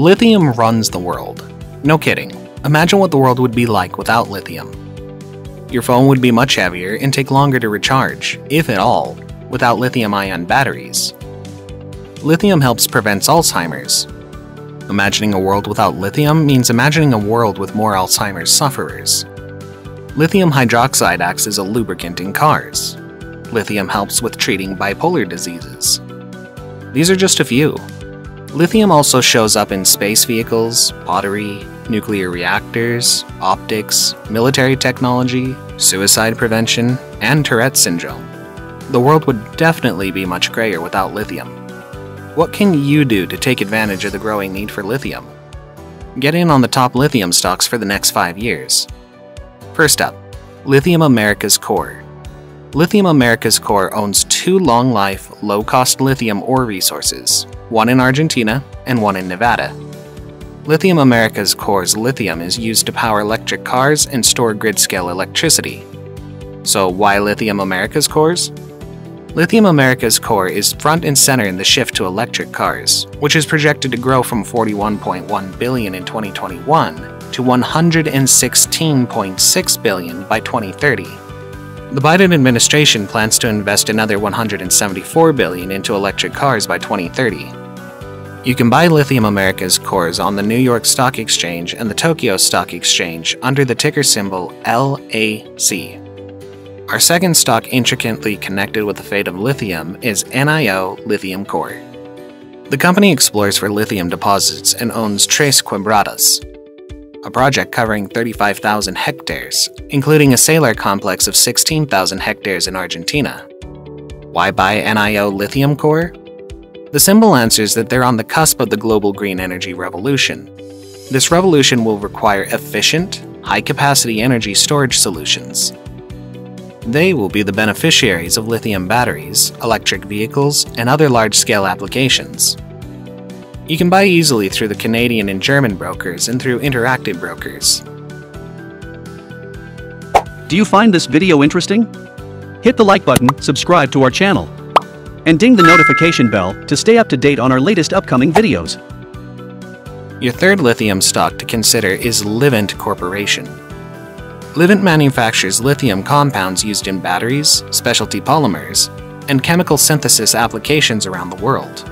Lithium runs the world. No kidding. Imagine what the world would be like without lithium. Your phone would be much heavier and take longer to recharge, if at all, without lithium ion batteries. Lithium helps prevent Alzheimer's. Imagining a world without lithium means imagining a world with more Alzheimer's sufferers. Lithium hydroxide acts as a lubricant in cars. Lithium helps with treating bipolar diseases. These are just a few. Lithium also shows up in space vehicles, pottery, nuclear reactors, optics, military technology, suicide prevention, and Tourette syndrome. The world would definitely be much grayer without lithium. What can you do to take advantage of the growing need for lithium? Get in on the top lithium stocks for the next five years. First up, Lithium Americas Corp. Lithium Americas Corp owns two long life, low cost lithium ore resources, one in Argentina and one in Nevada. Lithium Americas Corp's lithium is used to power electric cars and store grid scale electricity. So, why Lithium Americas Corps? Lithium Americas Corp is front and center in the shift to electric cars, which is projected to grow from 41.1 billion in 2021 to 116.6 billion by 2030. The Biden administration plans to invest another 174 billion into electric cars by 2030. You can buy Lithium Americas corps on the New York Stock Exchange and the Tokyo Stock Exchange under the ticker symbol LAC. Our second stock intricately connected with the fate of lithium is Neo Lithium Corp. The company explores for lithium deposits and owns Tres Quebradas, a project covering 35,000 hectares, including a salar complex of 16,000 hectares in Argentina. Why buy Neo Lithium Corp? The symbol answers that they're on the cusp of the global green energy revolution. This revolution will require efficient, high capacity energy storage solutions. They will be the beneficiaries of lithium batteries, electric vehicles, and other large scale applications. You can buy easily through the Canadian and German brokers and through interactive brokers. Do you find this video interesting? Hit the like button, subscribe to our channel, and ding the notification bell to stay up to date on our latest upcoming videos. Your third lithium stock to consider is Livent Corporation. Livent manufactures lithium compounds used in batteries, specialty polymers, and chemical synthesis applications around the world.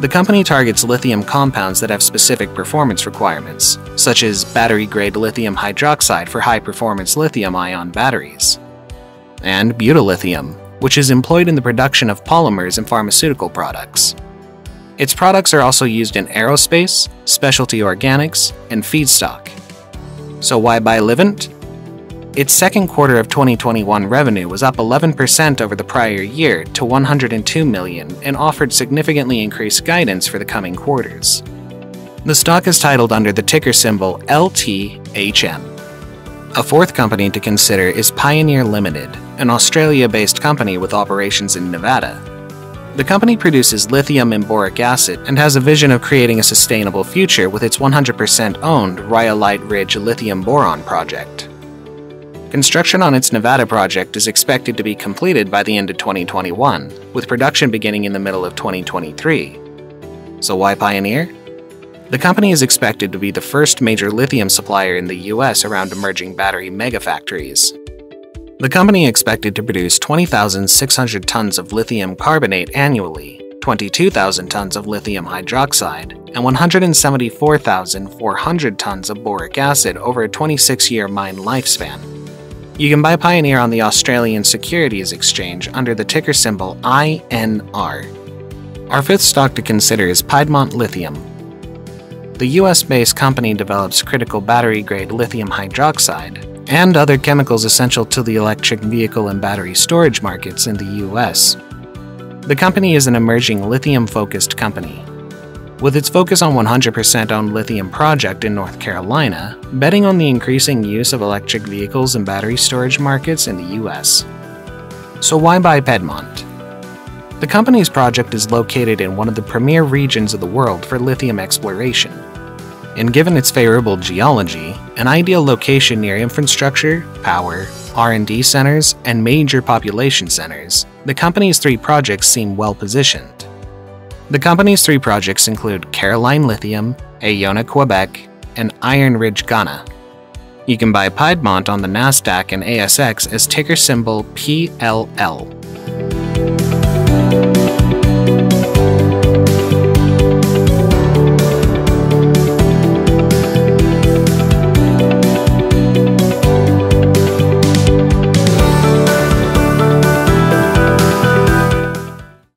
The company targets lithium compounds that have specific performance requirements, such as battery grade lithium hydroxide for high performance lithium ion batteries, and butyllithium, which is employed in the production of polymers and pharmaceutical products. Its products are also used in aerospace, specialty organics, and feedstock. So why buy Livent? Its second quarter of 2021 revenue was up 11% over the prior year to 102 million and offered significantly increased guidance for the coming quarters. The stock is titled under the ticker symbol LTHM. A fourth company to consider is Pioneer Limited, an Australia based company with operations in Nevada. The company produces lithium and boric acid and has a vision of creating a sustainable future with its 100% owned Rhyolite Ridge lithium boron project. Construction on its Nevada project is expected to be completed by the end of 2021, with production beginning in the middle of 2023. So, why Pioneer? The company is expected to be the first major lithium supplier in the US around emerging battery megafactories. The company expected to produce 20,600 tons of lithium carbonate annually, 22,000 tons of lithium hydroxide, and 174,400 tons of boric acid over a 26 year mine lifespan. You can buy Pioneer on the Australian Securities Exchange under the ticker symbol INR. Our fifth stock to consider is Piedmont Lithium, the US based company develops critical battery grade lithium hydroxide and other chemicals essential to the electric vehicle and battery storage markets in the US. The company is an emerging lithium focused company. With its focus on 100% owned lithium project in North Carolina, betting on the increasing use of electric vehicles and battery storage markets in the US. So, why buy Piedmont? The company's project is located in one of the premier regions of the world for lithium exploration and given its favorable geology, an ideal location near infrastructure, power, R&D centers, and major population centers, the company's three projects seem well positioned. The company's three projects include Carolina Lithium, Sayona Quebec, and Iron Ridge Ghana. You can buy Piedmont on the NASDAQ and ASX as ticker symbol PLL.